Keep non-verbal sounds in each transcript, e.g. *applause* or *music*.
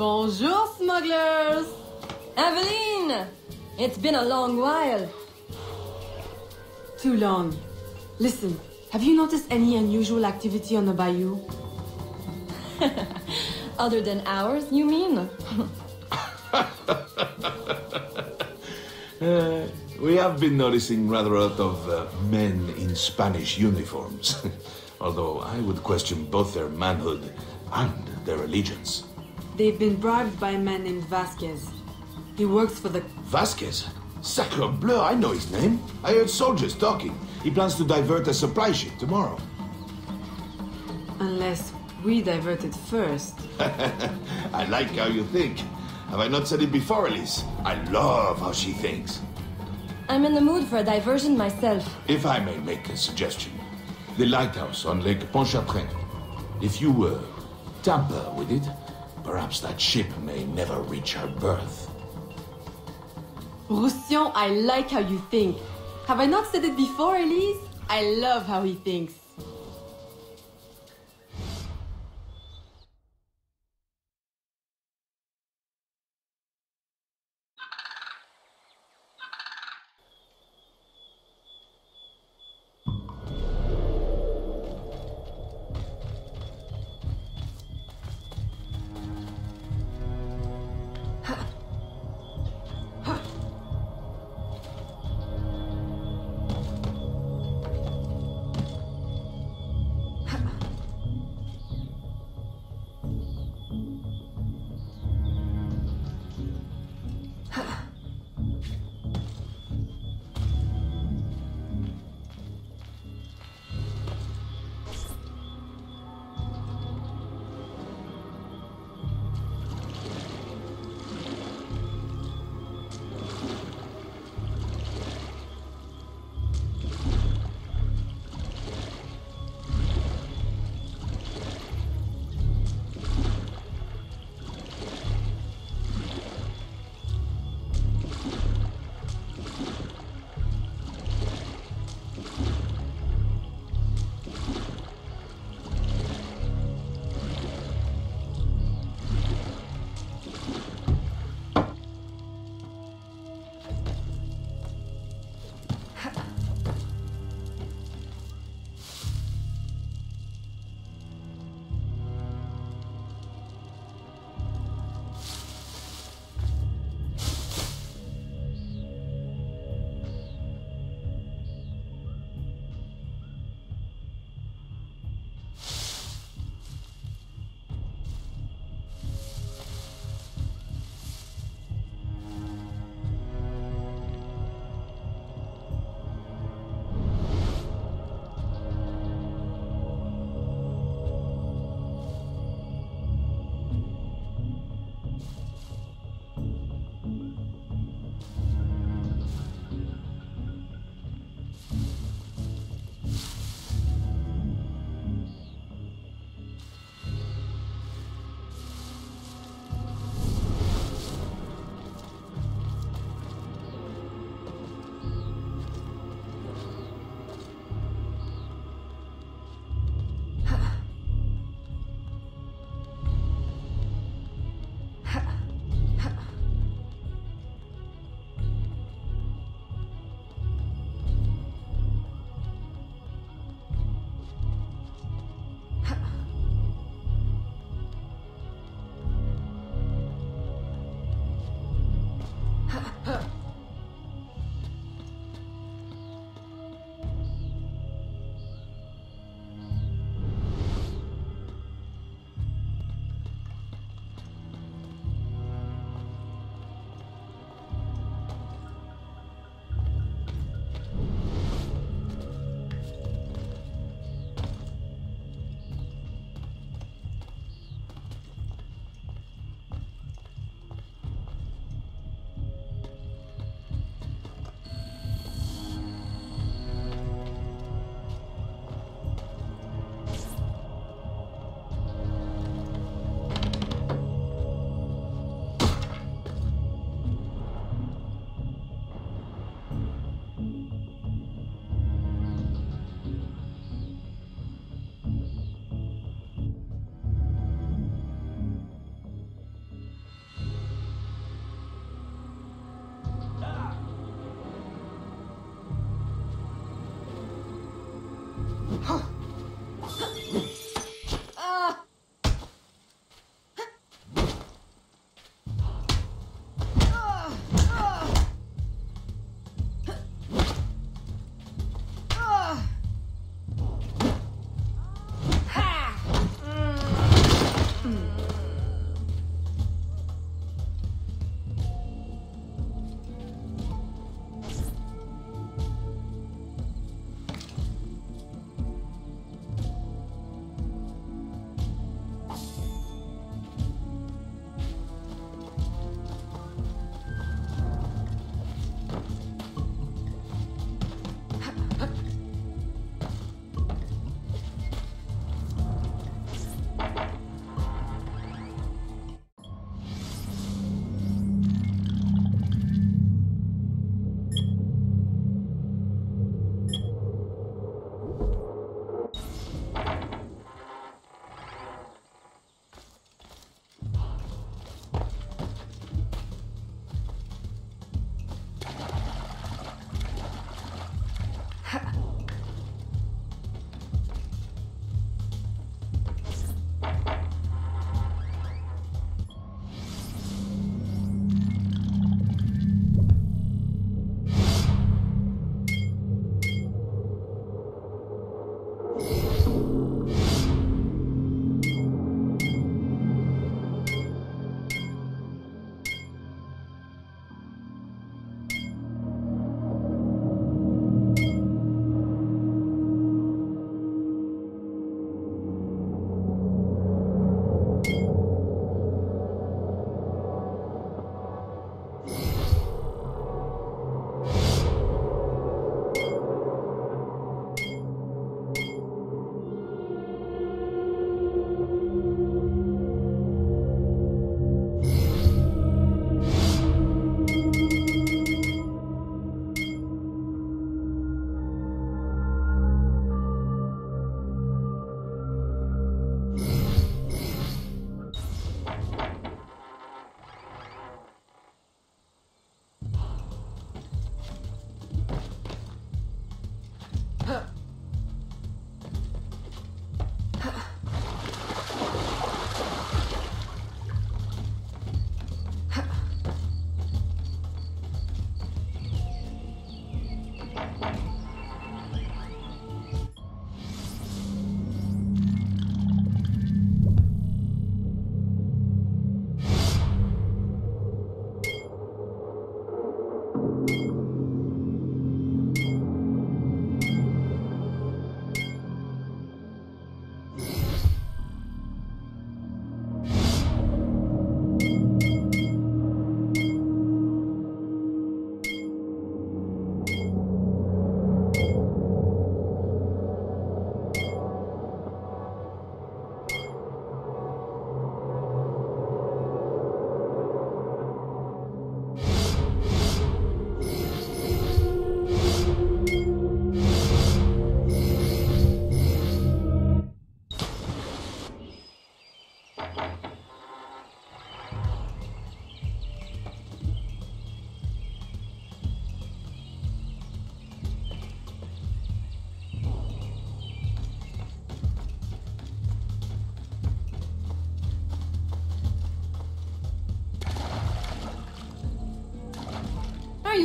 Bonjour, smugglers! Aveline! It's been a long while. Too long. Listen, have you noticed any unusual activity on the bayou? *laughs* Other than ours, you mean? *laughs* Uh, we have been noticing rather a lot of uh, men in Spanish uniforms. *laughs* Although I would question both their manhood and their allegiance. They've been bribed by a man named Vasquez. He works for the. Vasquez? Sacre bleu, I know his name. I heard soldiers talking. He plans to divert a supply ship tomorrow. Unless we divert it first. *laughs* I like how you think. Have I not said it before, Elise? I love how she thinks. I'm in the mood for a diversion myself. If I may make a suggestion. The lighthouse on Lake Pontchartrain. If you, uh, tamper with it, perhaps that ship may never reach her berth. Roussillon, I like how you think. Have I not said it before, Elise? I love how he thinks.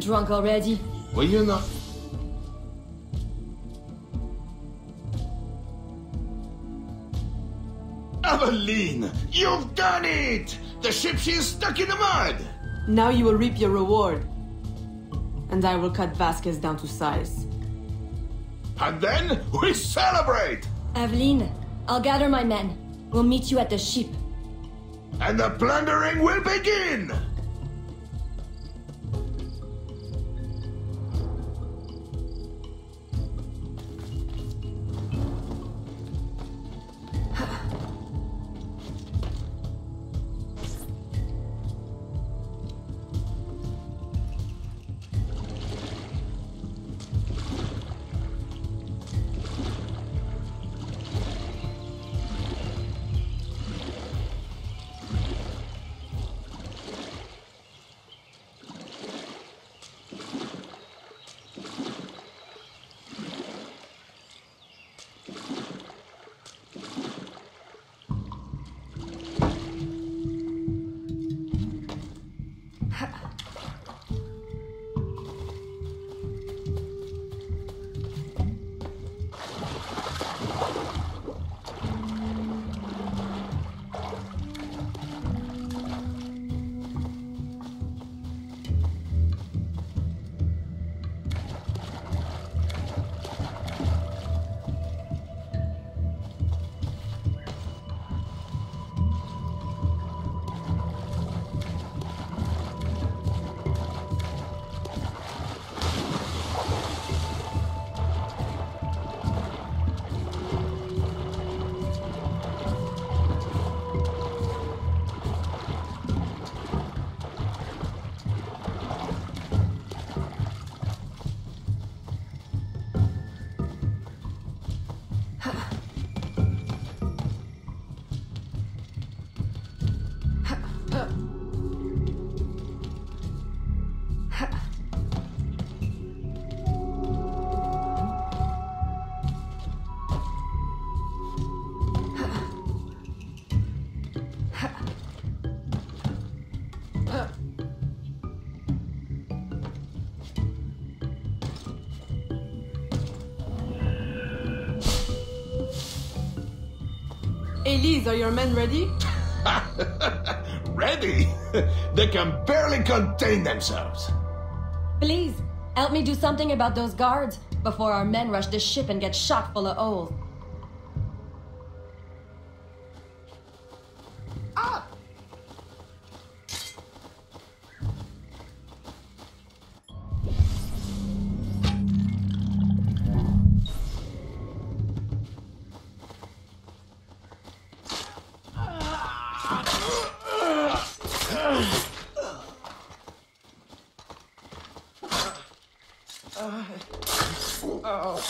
Drunk already? Well, you not? Aveline, you've done it! The ship she is stuck in the mud! Now you will reap your reward. And I will cut Vasquez down to size. And then we celebrate! Aveline, I'll gather my men. We'll meet you at the ship. And the plundering will begin! Elise, are your men ready? *laughs* Ready? *laughs* they can barely contain themselves. Please, help me do something about those guards before our men rush the ship and get shot full of holes. Aye!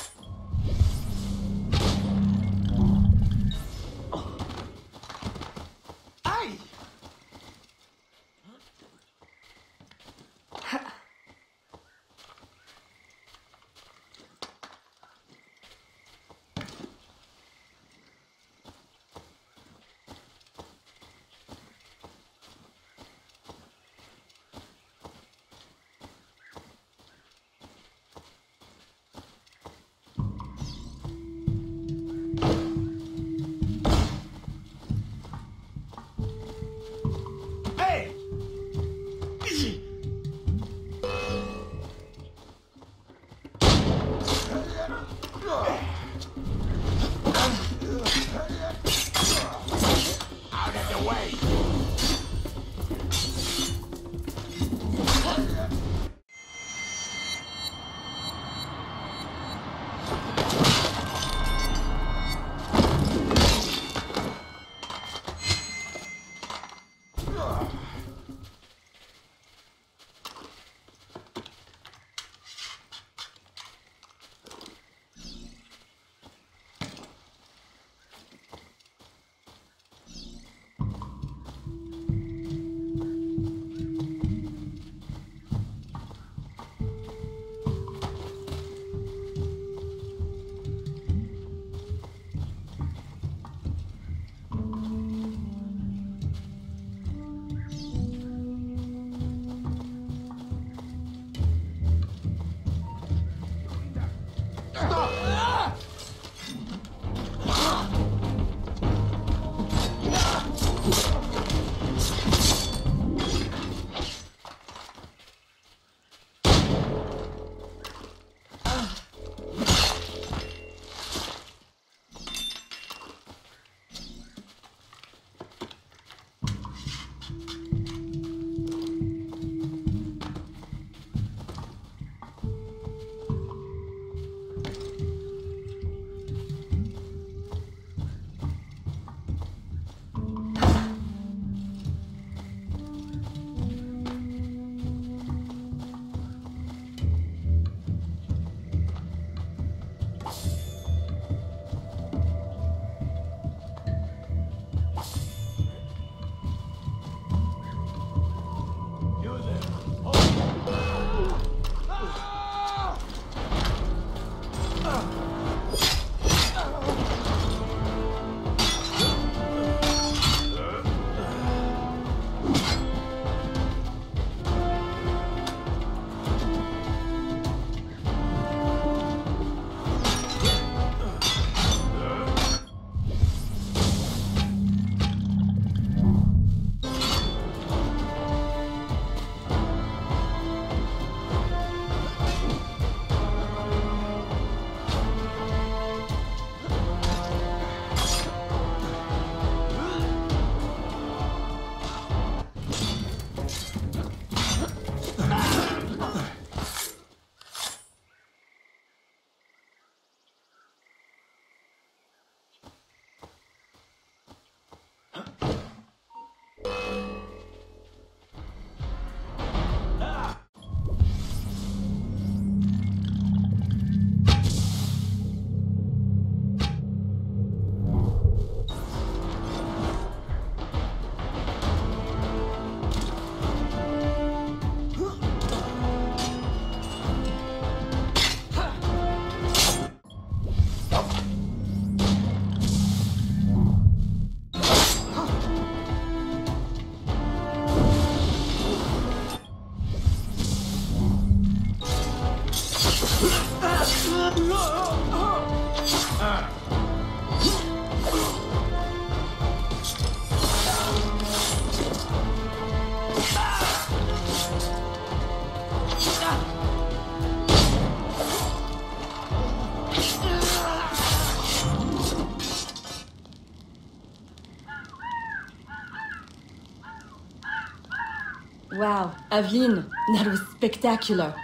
That was spectacular.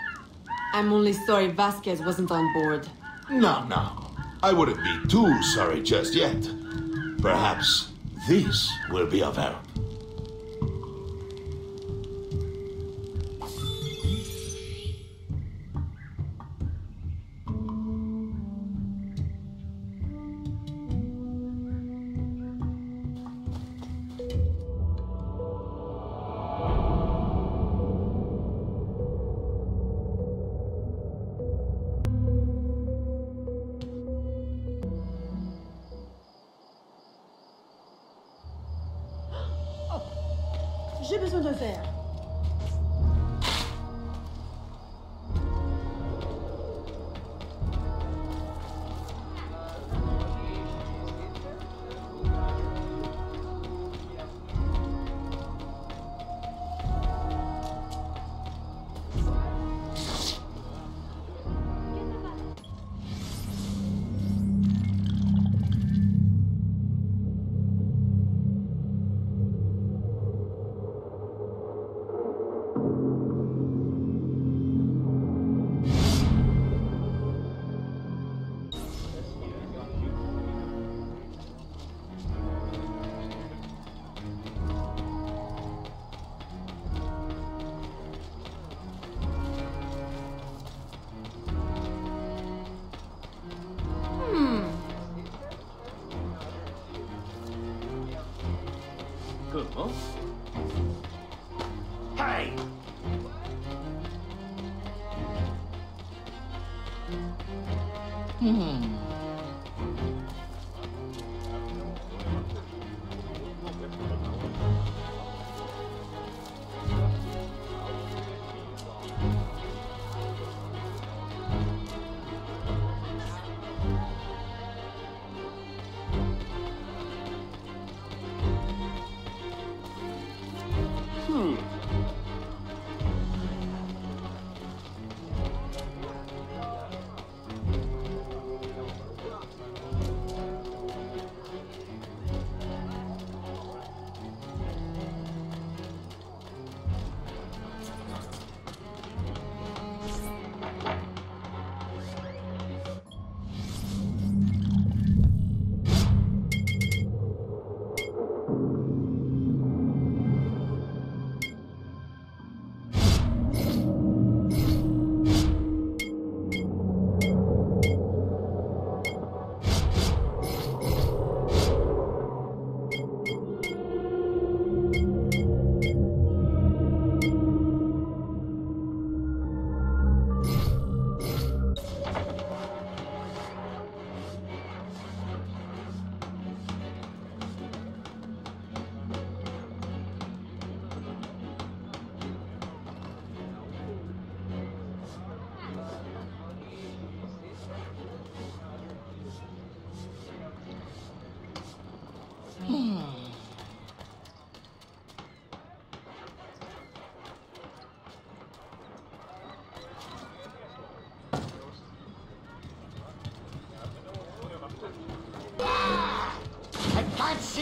I'm only sorry Vasquez wasn't on board. No, no. I wouldn't be too sorry just yet. Perhaps this will be of help.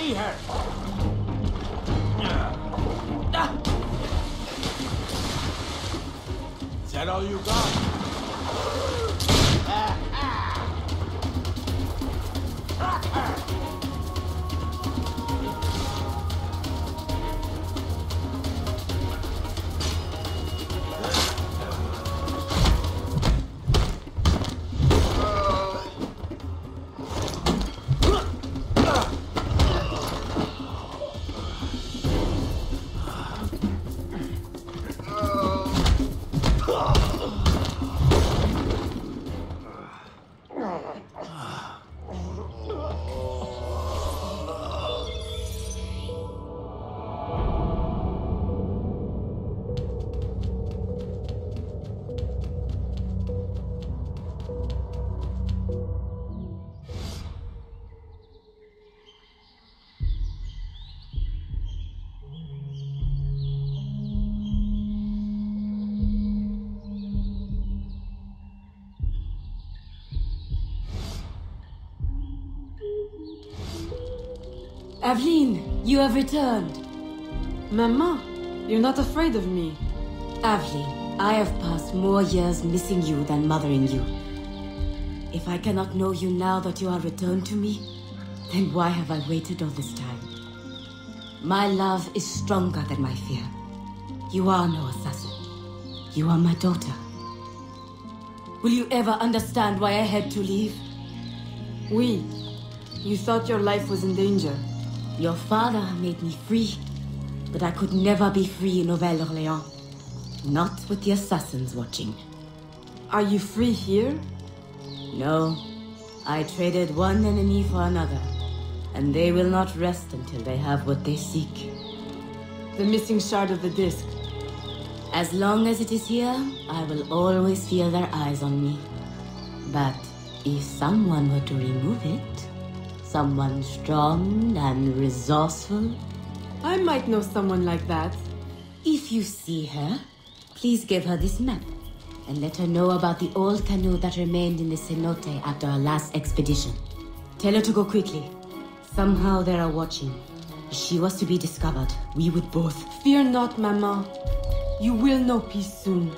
See her. Ah. Ah. Is that all you got? Aveline, you have returned. Mama, you're not afraid of me. Aveline, I have passed more years missing you than mothering you. If I cannot know you now that you are returned to me, then why have I waited all this time? My love is stronger than my fear. You are no assassin. You are my daughter. Will you ever understand why I had to leave? Oui. You thought your life was in danger. Your father made me free, but I could never be free in Nouvelle-Orléans. Not with the assassins watching. Are you free here? No. I traded one enemy for another, and they will not rest until they have what they seek. The missing shard of the disc. As long as it is here, I will always feel their eyes on me. But if someone were to remove it, someone strong and resourceful, I might know someone like that. if you see her, please give her this map and let her know about the old canoe that remained in the cenote after our last expedition. Tell her to go quickly. Somehow they are watching. If she was to be discovered, we would both. Fear not, Mama. You will know peace soon.